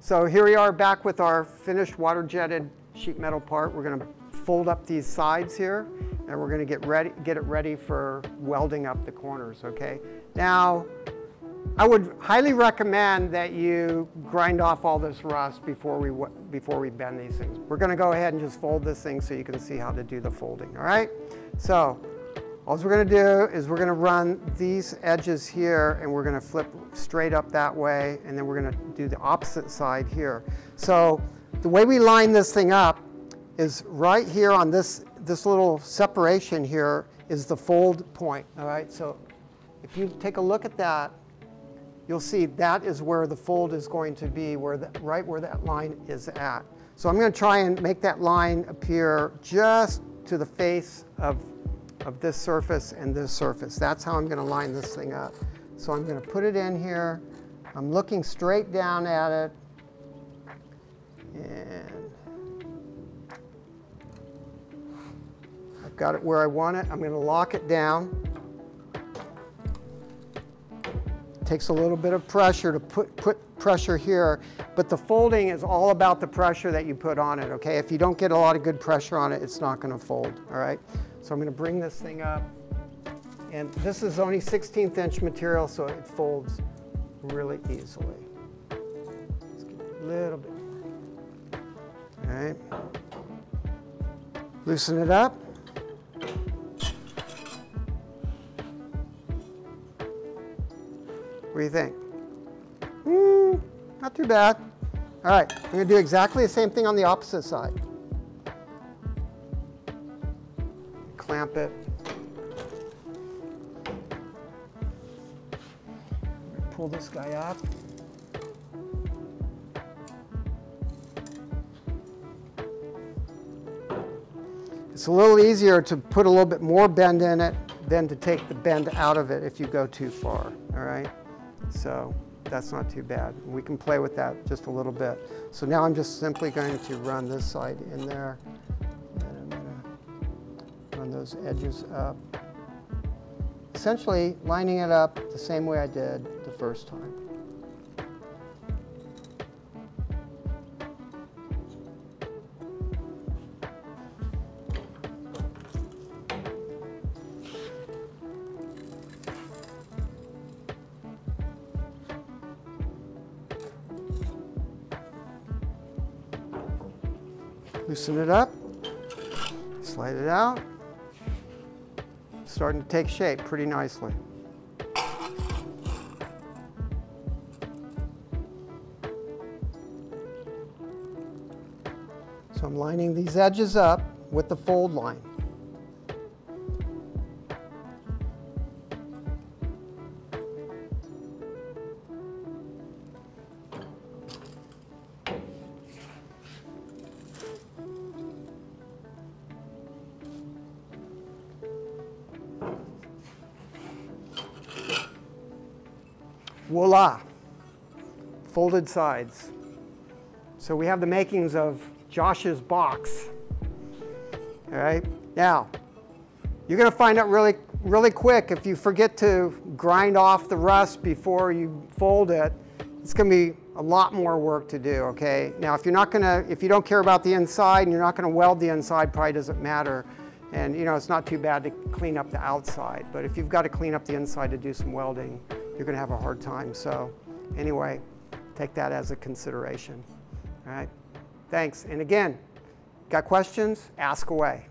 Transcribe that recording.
So here we are back with our finished water jetted sheet metal part. We're going to fold up these sides here and we're going to get ready get it ready for welding up the corners, okay? Now, I would highly recommend that you grind off all this rust before we, before we bend these things. We're going to go ahead and just fold this thing so you can see how to do the folding, all right? So all we're going to do is we're going to run these edges here and we're going to flip straight up that way and then we're going to do the opposite side here. So the way we line this thing up is right here on this, this little separation here is the fold point, all right? So if you take a look at that, you'll see that is where the fold is going to be, where the, right where that line is at. So I'm going to try and make that line appear just to the face of, of this surface and this surface. That's how I'm going to line this thing up. So I'm going to put it in here. I'm looking straight down at it. And I've got it where I want it. I'm going to lock it down. Takes a little bit of pressure to put, put pressure here, but the folding is all about the pressure that you put on it, okay? If you don't get a lot of good pressure on it, it's not gonna fold, all right? So I'm gonna bring this thing up, and this is only 16th inch material, so it folds really easily. a little bit, all right? Loosen it up. What do you think? Mm, not too bad. All right, I'm to do exactly the same thing on the opposite side. Clamp it. Pull this guy up. It's a little easier to put a little bit more bend in it than to take the bend out of it if you go too far, all right? So that's not too bad. We can play with that just a little bit. So now I'm just simply going to run this side in there. And I'm to run those edges up. Essentially lining it up the same way I did the first time. Loosen it up, slide it out. Starting to take shape pretty nicely. So I'm lining these edges up with the fold line. Voila, folded sides. So we have the makings of Josh's box. All right, now, you're gonna find out really, really quick if you forget to grind off the rust before you fold it, it's gonna be a lot more work to do, okay? Now, if you're not gonna, if you don't care about the inside and you're not gonna weld the inside, probably doesn't matter. And you know, it's not too bad to clean up the outside, but if you've got to clean up the inside to do some welding, you're going to have a hard time. So anyway, take that as a consideration. All right. Thanks. And again, got questions? Ask away.